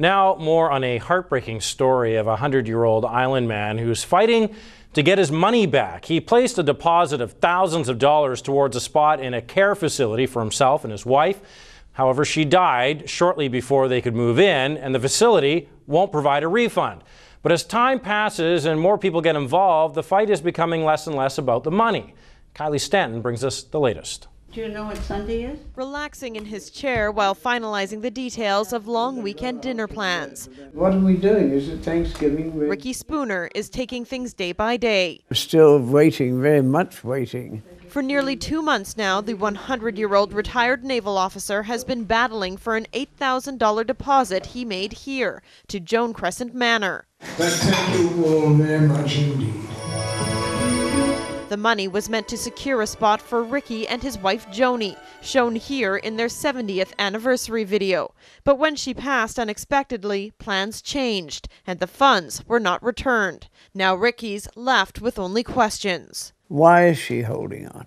Now, more on a heartbreaking story of a 100 year old island man who's fighting to get his money back. He placed a deposit of thousands of dollars towards a spot in a care facility for himself and his wife. However, she died shortly before they could move in, and the facility won't provide a refund. But as time passes and more people get involved, the fight is becoming less and less about the money. Kylie Stanton brings us the latest. Do you know what Sunday is? Relaxing in his chair while finalizing the details of long weekend dinner plans. What are we doing? Is it Thanksgiving? We're Ricky Spooner is taking things day by day. still waiting, very much waiting. For nearly two months now, the 100 year old retired naval officer has been battling for an $8,000 deposit he made here to Joan Crescent Manor. But thank you all very much indeed. The money was meant to secure a spot for Ricky and his wife Joni, shown here in their 70th anniversary video. But when she passed unexpectedly, plans changed and the funds were not returned. Now Ricky's left with only questions. Why is she holding on?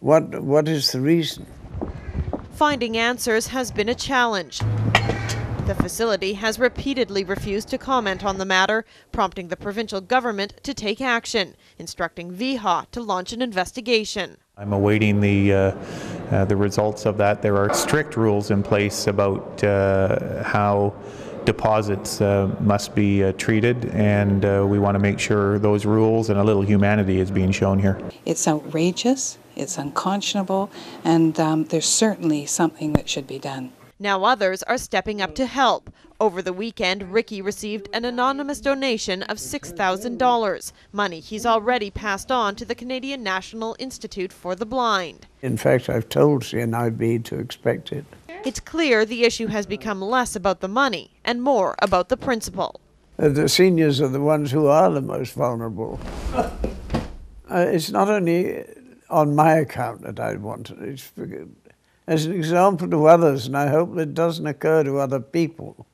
What, what is the reason? Finding answers has been a challenge. The facility has repeatedly refused to comment on the matter, prompting the provincial government to take action, instructing VHA to launch an investigation. I'm awaiting the uh, uh, the results of that. There are strict rules in place about uh, how deposits uh, must be uh, treated, and uh, we want to make sure those rules and a little humanity is being shown here. It's outrageous, it's unconscionable, and um, there's certainly something that should be done. Now others are stepping up to help. Over the weekend, Ricky received an anonymous donation of $6,000, money he's already passed on to the Canadian National Institute for the Blind. In fact, I've told CNIB to expect it. It's clear the issue has become less about the money and more about the principle. Uh, The seniors are the ones who are the most vulnerable. Uh, it's not only on my account that I want it, it's for- as an example to others, and I hope it doesn't occur to other people.